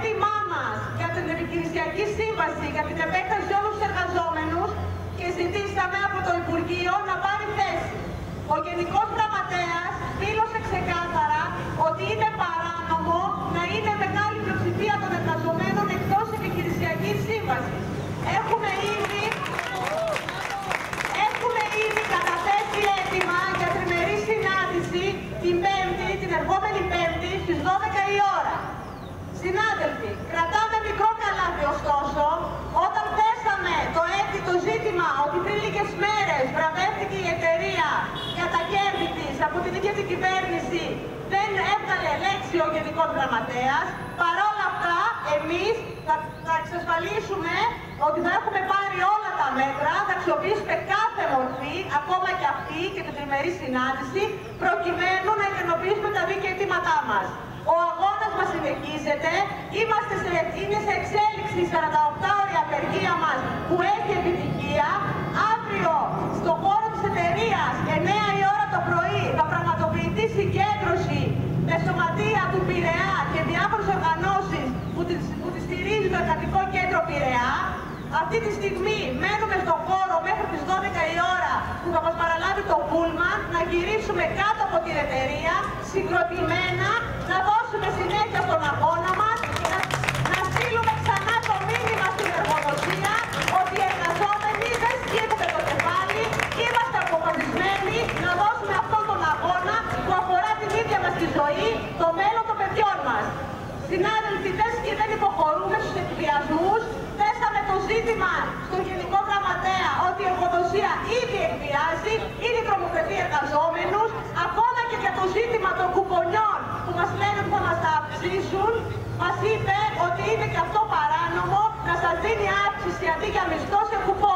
αίτημά μας για την επιχειρησιακή σύμβαση για την επέκταση σε όλους τους εργαζόμενους και ζητήσαμε από το Υπουργείο να πάρει θέση. Ο Γενικός Γραμματέας δήλωσε ξεκάθαρα ότι είναι παράνομο να είναι μεγάλη πλειοψηφία των εργαζομένων εκτός επιχειρησιακής σύμβασης. Έχουμε ήδη, έχουμε ήδη καταθέσει έτοιμα για τριμερή συνάντηση την Πέμπτη, την ερχόμενη Πέμπτη στις 12 η ώρα. Συνάδελφοι, κρατάμε μικρό καλάθι ωστόσο, όταν θέσαμε το, έτη, το ζήτημα ότι πριν λίγες μέρες βραβεύτηκε η εταιρεία για τα κέρδη της από την ίδια την κυβέρνηση, δεν έβγαλε λέξη ο Γενικός Γραμματέας. Παρόλα αυτά, εμείς θα, θα εξασφαλίσουμε ότι θα έχουμε πάρει όλα τα μέτρα, θα αξιοποιήσουμε κάθε μορφή, ακόμα και αυτή και την τριμερή συνάντηση, προκειμένου να ικανοποιήσουμε τα δίκαια αιτήματά μας. Ο αγώνας μας συνεχίζεται, είμαστε σε, είναι σε εξέλιξη η 48ωρια απεργία μας που έχει επιτυχία. Αύριο, στο χώρο της εταιρείας, 9 η ώρα το πρωί, θα πραγματοποιηθεί συγκέντρωση με σωματεία του Πειραιά και διάφορες οργανώσεις που τη, που τη στηρίζει το Εργατικό Κέντρο Πειραιά. Αυτή τη στιγμή μένουμε στον χώρο μέχρι τις 12 η ώρα που θα μας παραλάβει το Πούλμαν να γυρίσουμε κάτω από την εταιρεία συγκροτημένα, Συνάδελφοι, δεν, και δεν υποχωρούμε στους εκβιασμούς. Θέσαμε το ζήτημα στον Γενικό Γραμματέα ότι η εργοδοσία ήδη εκβιάζει, ήδη τρομοκρατεί εργαζόμενους, ακόμα και για το ζήτημα των κουπονιών που μας λένε ότι θα μας τα αυξήσουν, μας είπε ότι είναι και αυτό παράνομο να σας δίνει αύξηση αντί για μισθό σε κουπόνια.